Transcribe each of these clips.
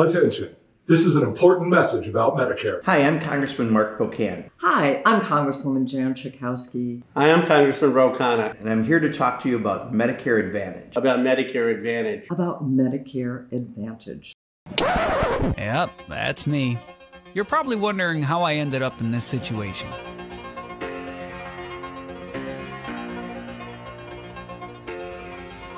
Attention. This is an important message about Medicare. Hi, I'm Congressman Mark Pocan, Hi, I'm Congresswoman Jan Schakowsky. Hi, I am Congressman Ro Khanna and I'm here to talk to you about Medicare Advantage. about Medicare Advantage. about Medicare Advantage. Yep, that's me. You're probably wondering how I ended up in this situation.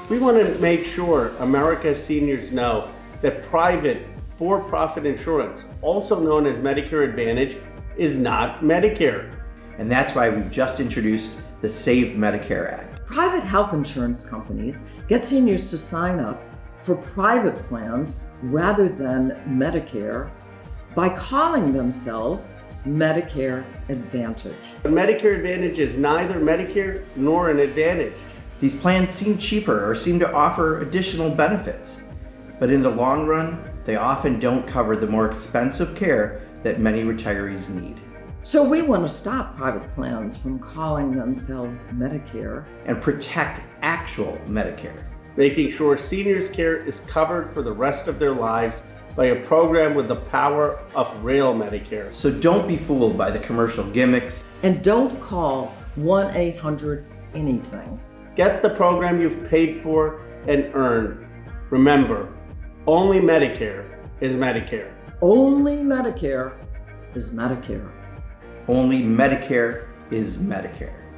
We want to make sure America's seniors know that private for profit insurance, also known as Medicare Advantage, is not Medicare. And that's why we've just introduced the Save Medicare Act. Private health insurance companies get seniors to sign up for private plans rather than Medicare by calling themselves Medicare Advantage. But Medicare Advantage is neither Medicare nor an Advantage. These plans seem cheaper or seem to offer additional benefits, but in the long run, they often don't cover the more expensive care that many retirees need. So we want to stop private plans from calling themselves Medicare And protect actual Medicare. making sure seniors' care is covered for the rest of their lives by a program with the power of real Medicare. So don't be fooled by the commercial gimmicks. and don't call 1 800 anything. Get the program you've paid for and earned. Remember, only Medicare is Medicare. Only Medicare is Medicare. Only Medicare is Medicare.